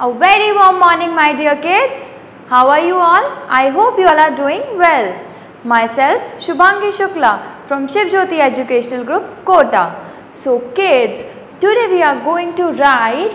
A very warm morning my dear kids. How are you all? I hope you all are doing well. Myself Shubhangi Shukla from Shiv Jyoti Educational Group Kota. So kids, today we are going to write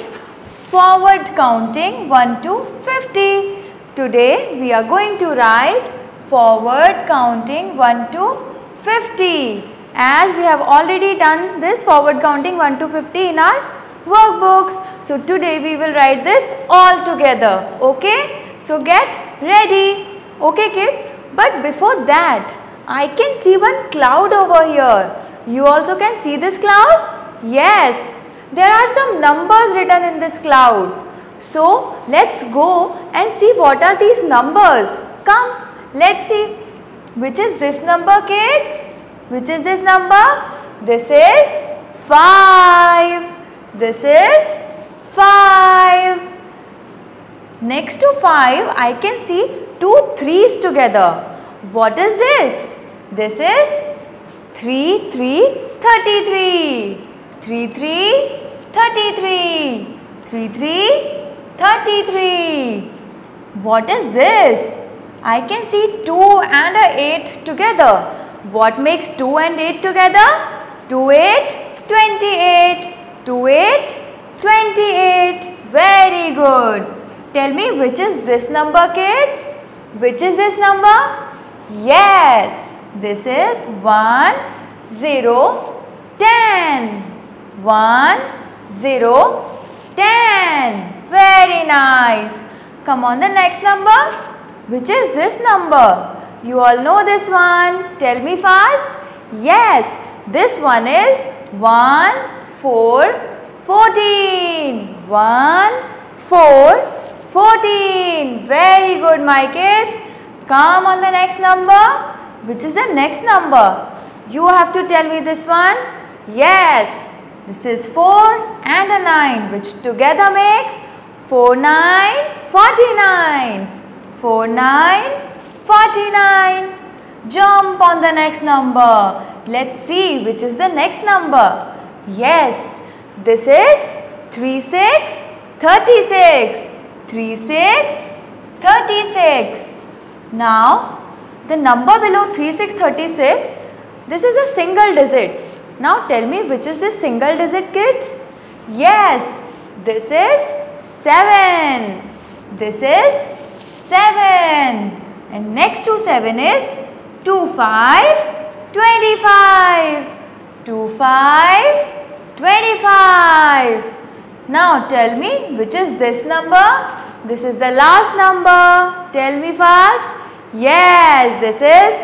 forward counting 1 to 50. Today we are going to write forward counting 1 to 50. As we have already done this forward counting 1 to 50 in our workbooks. So today we will write this all together. Okay? So get ready. Okay kids? But before that, I can see one cloud over here. You also can see this cloud? Yes. There are some numbers written in this cloud. So let's go and see what are these numbers. Come, let's see. Which is this number kids? Which is this number? This is 5. This is 5. Next to 5, I can see two 3's together. What is this? This is 3, 3, 33. 3, 3, 33. 3, 3, 33. What is this? I can see 2 and a 8 together. What makes 2 and 8 together? 2, 8, 28. 2, 8, 28. Very good. Tell me which is this number kids? Which is this number? Yes. This is 1, 0, 10. 1, 0, 10. Very nice. Come on the next number. Which is this number? You all know this one. Tell me fast. Yes. This one is 1, 4, 14. 1, 4, 14. Very good my kids. Come on the next number. Which is the next number? You have to tell me this one. Yes. This is 4 and a 9 which together makes 4, 9, 49. 4, 9, 49. Jump on the next number. Let's see which is the next number. Yes, this is 3, 6, 36. 3, 6, 36. Now, the number below 3, 6, 36, this is a single digit. Now, tell me which is this single digit kids? Yes, this is 7. This is 7. And next to 7 is 2, 5, 25. 2, 5, 25. Now tell me which is this number? This is the last number. Tell me fast. Yes, this is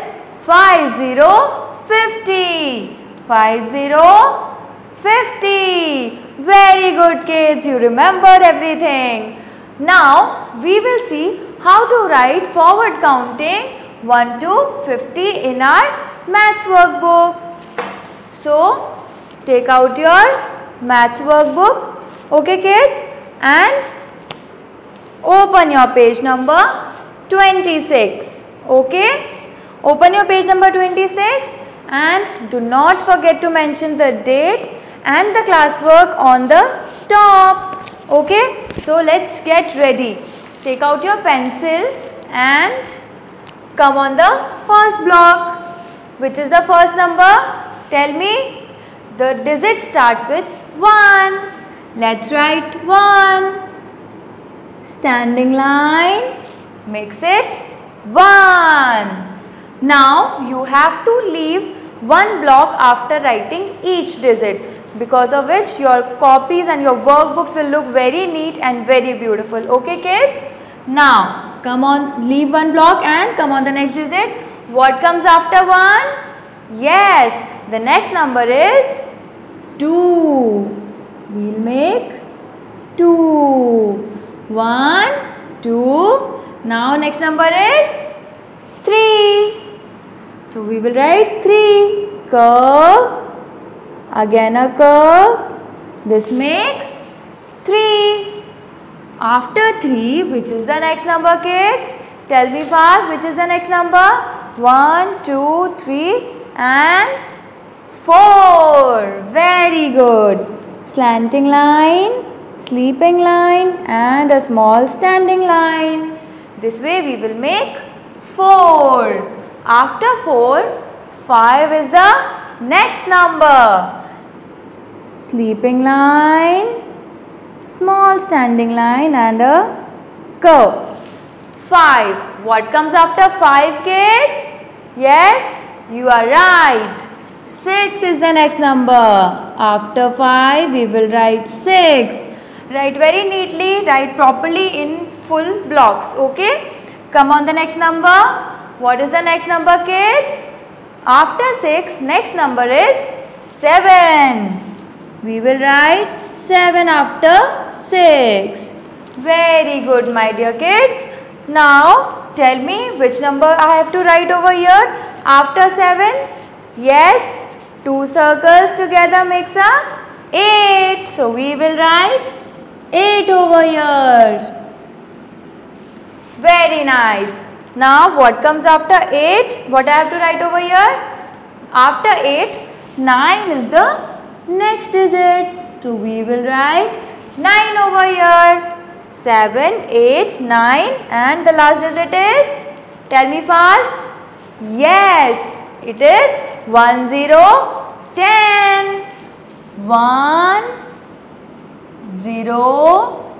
5050. 5050. Very good kids. You remembered everything. Now we will see how to write forward counting 1 to 50 in our maths workbook. So take out your maths workbook Okay kids and open your page number 26. Okay. Open your page number 26 and do not forget to mention the date and the classwork on the top. Okay. So let's get ready. Take out your pencil and come on the first block. Which is the first number? Tell me. The digit starts with 1. Let's write 1. Standing line makes it 1. Now you have to leave one block after writing each digit because of which your copies and your workbooks will look very neat and very beautiful. Okay kids? Now come on leave one block and come on the next digit. What comes after 1? Yes, the next number is 2 we'll make 2 1 2 now next number is 3 so we will write 3 curve again a curve this makes 3 after 3 which is the next number kids? Tell me fast which is the next number? One, two, three, and 4 very good slanting line sleeping line and a small standing line. This way we will make 4. After 4, 5 is the next number. Sleeping line, small standing line and a curve. 5. What comes after 5 kids? Yes, you are right. 6 is the next number. After 5, we will write 6. Write very neatly, write properly in full blocks. Okay. Come on the next number. What is the next number kids? After 6, next number is 7. We will write 7 after 6. Very good my dear kids. Now tell me which number I have to write over here after 7. Yes, two circles together makes a 8. So we will write 8 over here. Very nice. Now what comes after 8? What I have to write over here? After 8, 9 is the next digit. So we will write 9 over here. 7, 8, 9 and the last digit is? Tell me fast. Yes, it is 1, 0, 10. 1, 0,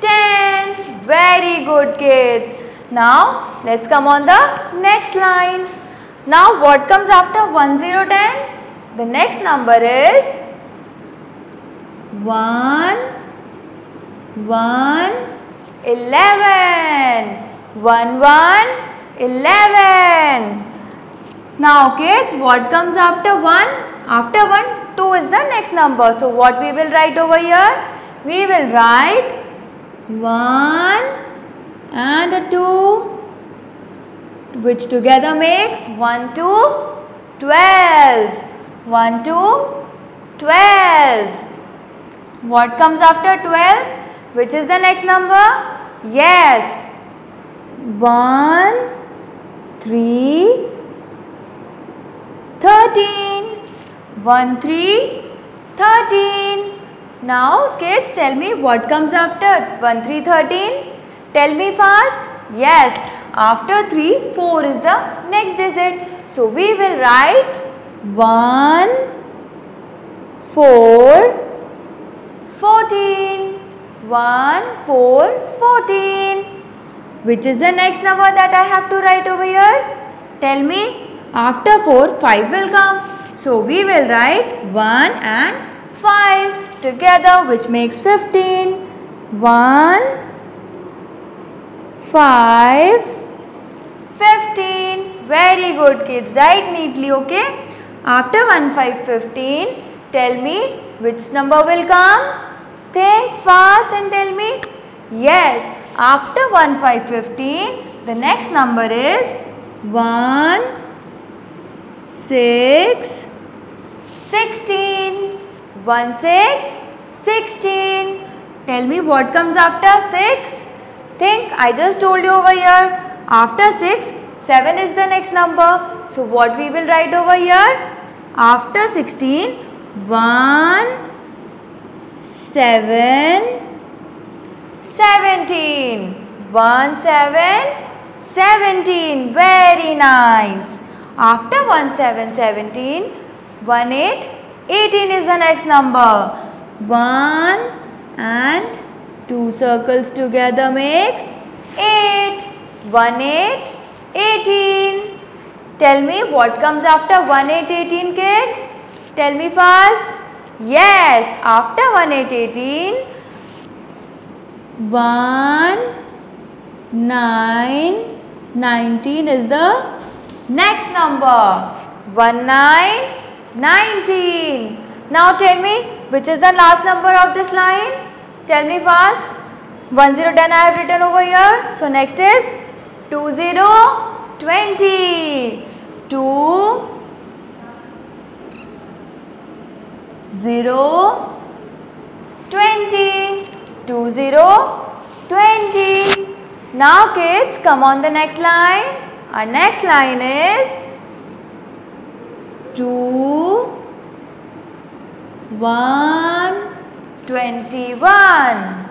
10. Very good kids. Now let's come on the next line. Now what comes after 1, 0, 10? The next number is 1, 1, 11. 1, 1, 11. Now kids, what comes after 1? After 1, 2 is the next number. So what we will write over here? We will write 1 and a 2 which together makes 1 to 12. 1 to 12. What comes after 12? Which is the next number? Yes. 1, 3, 13. 1, 3, 13. Now kids tell me what comes after 1, 3, 13? Tell me fast. Yes, after 3, 4 is the next digit. So we will write 1, 4, 14. 1, 4, 14. Which is the next number that I have to write over here? Tell me. After 4, 5 will come. So we will write 1 and 5 together which makes 15. 1, 5, 15. Very good kids. Write neatly okay. After 1, 5, 15 tell me which number will come. Think fast and tell me. Yes. After 1, 5, 15 the next number is 1, 6, 16. 1 6 16 tell me what comes after 6 think I just told you over here. After 6 7 is the next number. So what we will write over here? After 16 1 7 17 1 7 17 very nice after 1 7 17 1 8 18 is the next number. 1 and 2 circles together makes 8. 1 8 18. Tell me what comes after 1 8 18 kids? Tell me fast. Yes, after 1 8 18 1 9 19 is the next number. 1 9 19. Now tell me which is the last number of this line? Tell me fast. 1 0 10 I have written over here. So next is 2 0 20. 2 0 20. 2 0 20. Now kids come on the next line. Our next line is two, one, 21.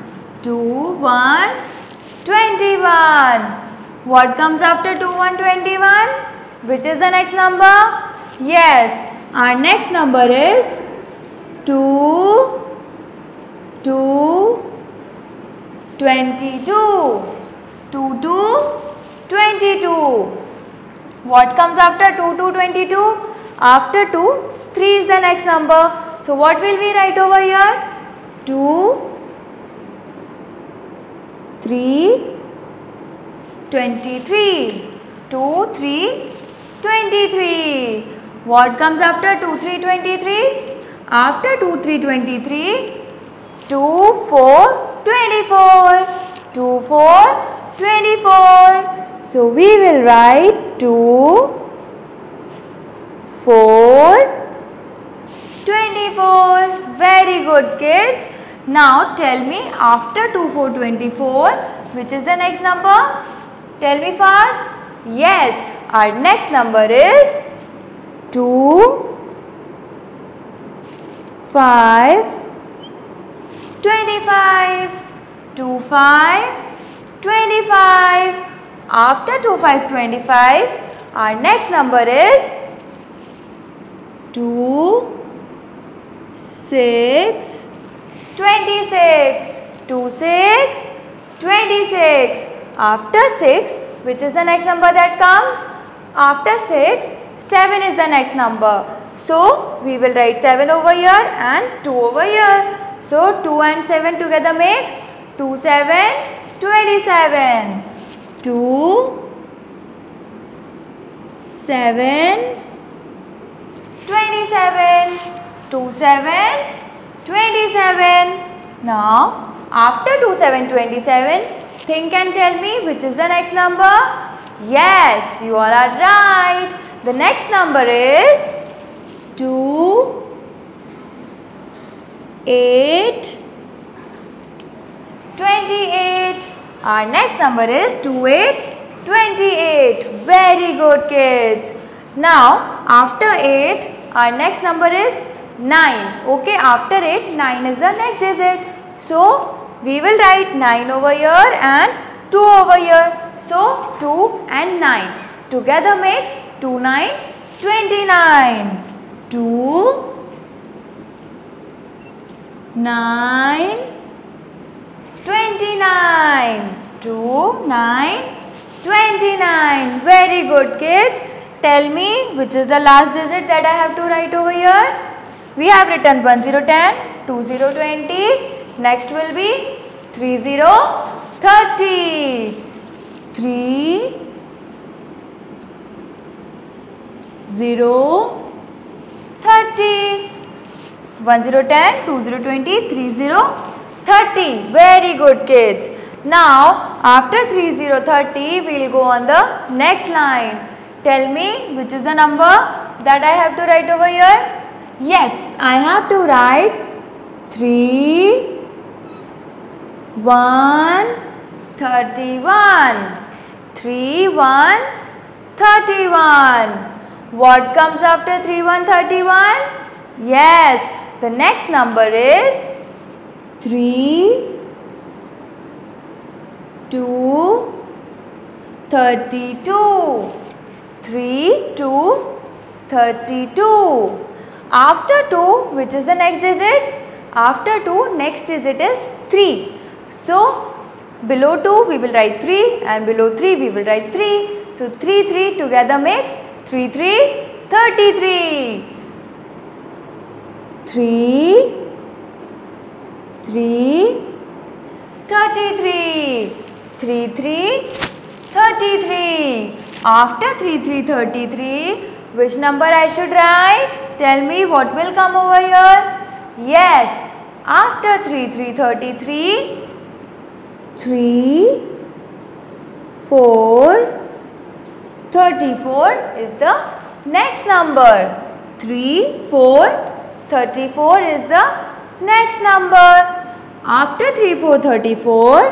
2, 1, 21. What comes after 2, 1, 21? Which is the next number? Yes, our next number is 2, 2, 22. 2, 2, 22. What comes after 2, 2, 22? After 2, 3 is the next number. So what will we write over here? 2, 3, 23. 2, 3, 23. What comes after 2, 3, 23? After 2, 3, 23, 2, 4, 24. 2, 4, 24. So we will write 2, 4, 24. Very good kids. Now tell me after 2, 4, 24, which is the next number? Tell me fast. Yes, our next number is 2, 5, 25. 2, 5, 25. After 2, 5, 25, our next number is 2, 6, 26. 2, 6, 26. After 6, which is the next number that comes? After 6, 7 is the next number. So, we will write 7 over here and 2 over here. So, 2 and 7 together makes 2, 7, 27. 2, 7, 27. 2, 7, 27. Now, after 2, 7, 27, think and tell me which is the next number? Yes, you all are right. The next number is 2, 8, 28. Our next number is 2, 8, 28. Very good kids. Now, after 8, our next number is 9. Okay, after 8, 9 is the next digit. So, we will write 9 over here and 2 over here. So, 2 and 9 together makes 2, 9, 29. 2, 9, 29. 2, 9, 29. Very good kids. Tell me which is the last digit that I have to write over here. We have written 1010, 2020, next will be 3030. 3 0 30 1010 2020 30 30 very good kids now after 3030 we will go on the next line tell me which is the number that I have to write over here Yes, I have to write 3, 1, 31. 3, 1, 31. What comes after 3, 1, 31? Yes, the next number is 3, 2, 32. 3, 2, 32. After 2, which is the next digit? After 2, next digit is 3. So, below 2 we will write 3 and below 3 we will write 3. So, 3, 3 together makes 3, 3, 33. 3, 3, 33. 3, 3, 33. After 3, 3, 33, which number I should write? Tell me what will come over here? Yes, after 3, 3, 33, 34 is the next number. 3, 4, 34 is the next number. After 3, 4, 34,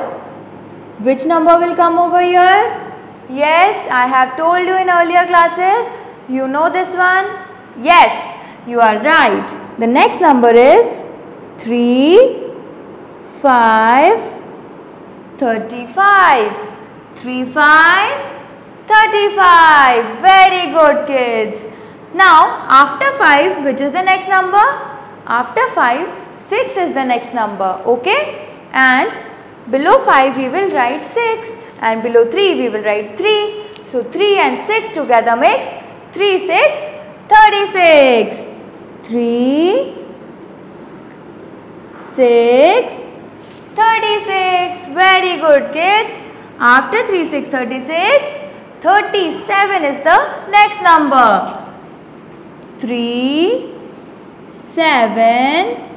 which number will come over here? Yes, I have told you in earlier classes you know this one? Yes, you are right. The next number is 3, 5 35 3 5 35 very good kids now after 5 which is the next number after 5 6 is the next number okay? And below 5 we will write 6 and below 3 we will write 3 so 3 and 6 together makes 3 6 36 3 6 36 very good kids. After 3 6 36 37 is the next number. 3 7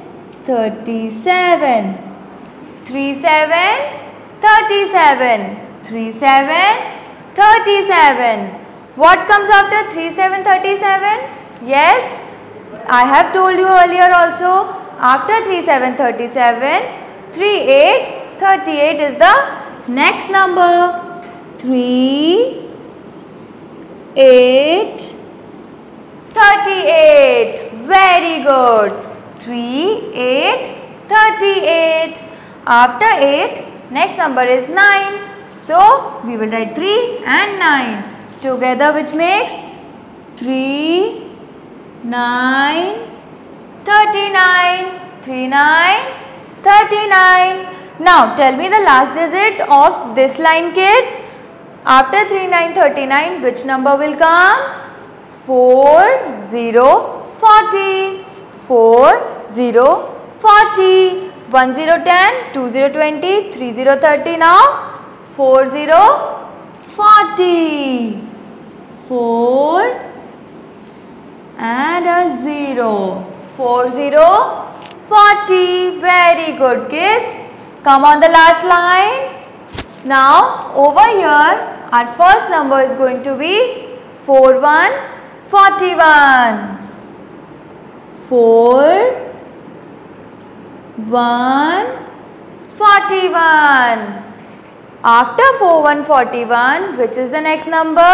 37 3 7 37 37 what comes after 3 7 37 yes I have told you earlier also. After 3 7 37 3 8 38 is the next number. 3 8 38 very good 3 8 38 after 8 next number is 9 so we will write 3 and 9 together which makes 3 9 39 3 9 39 now tell me the last digit of this line kids. After 3 9 39 which number will come? 4 0 40 4 0 40 1 0 10 2 0 20 3 0 30 now 4 0 40 4 and a 0. 4 0 40. Very good kids. Come on the last line. Now over here our first number is going to be 4 1 41. 4 1 41. After 4 1 41 which is the next number?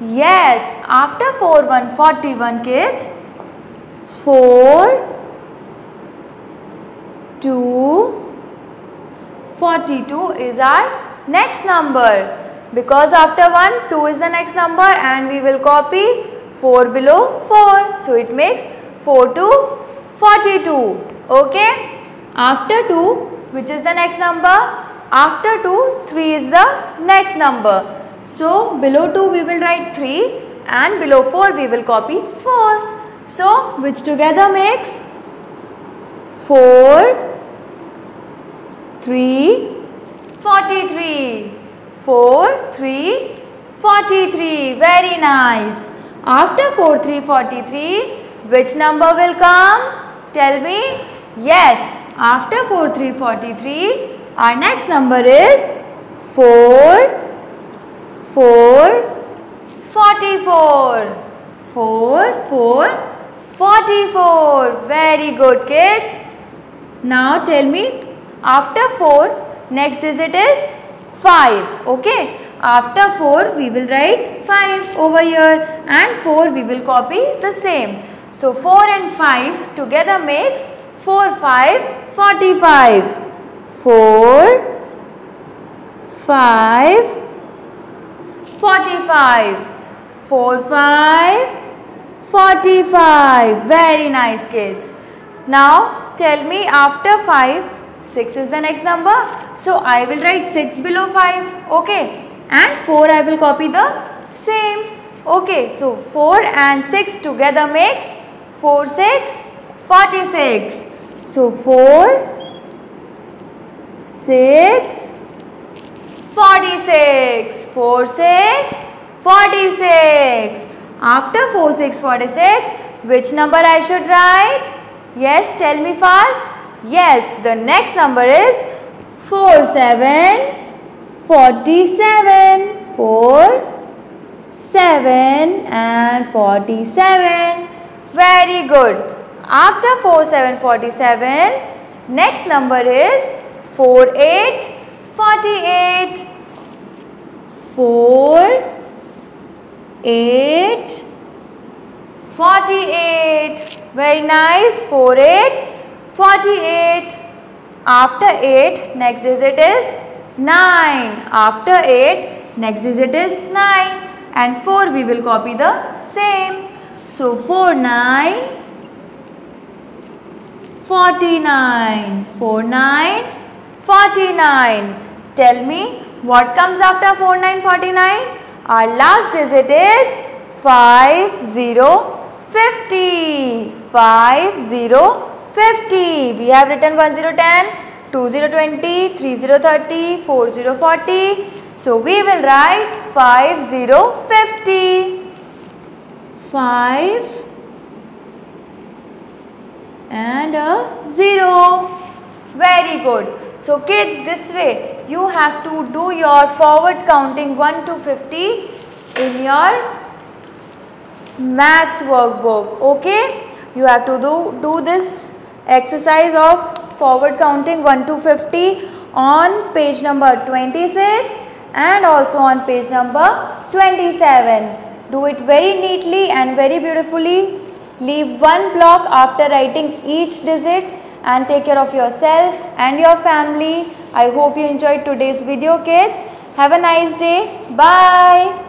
Yes, after 4 141 kids, 4 2 42 is our next number because after 1 2 is the next number and we will copy 4 below 4 so it makes 4 to 42 okay after 2 which is the next number after 2 3 is the next number so below 2 we will write 3 and below 4 we will copy 4. So which together makes 4, 3, 43. 4, 3, 43. Very nice. After 4, 3, 43, which number will come? Tell me. Yes, after 4, 3, 43, our next number is 4, 4, 44. 4, 4, 44. Very good kids. Now tell me after 4 next digit is 5. Okay. After 4 we will write 5 over here and 4 we will copy the same. So 4 and 5 together makes 4 5 45. 4 5 45. 4, 5, 45. Very nice kids. Now tell me after 5, 6 is the next number. So I will write 6 below 5. Okay. And 4 I will copy the same. Okay. So 4 and 6 together makes 4, 6, 46. So 4, 6, 46. 4 6 46 after 4 6 46 which number I should write? Yes tell me fast yes the next number is 4 7 47 4 7 and 47 very good after 4 7 47 next number is 4 8 48 4, 8, 48. Very nice. 4, 8, 48. After 8, next digit is 9. After 8, next digit is 9. And 4, we will copy the same. So, 4, 9, 49. 4, 9, 49. Tell me what comes after 4, 9, 49? Our last digit is 5, 0, 50. 5, 0, 50. We have written 1 0 10, 2 0 20, 3 0 30, 4 0 40. So we will write 5 0 50. 5 and a 0. Very good. So kids this way you have to do your forward counting 1 to 50 in your maths workbook. Okay. You have to do, do this exercise of forward counting 1 to 50 on page number 26 and also on page number 27. Do it very neatly and very beautifully. Leave one block after writing each digit and take care of yourself and your family. I hope you enjoyed today's video kids. Have a nice day. Bye.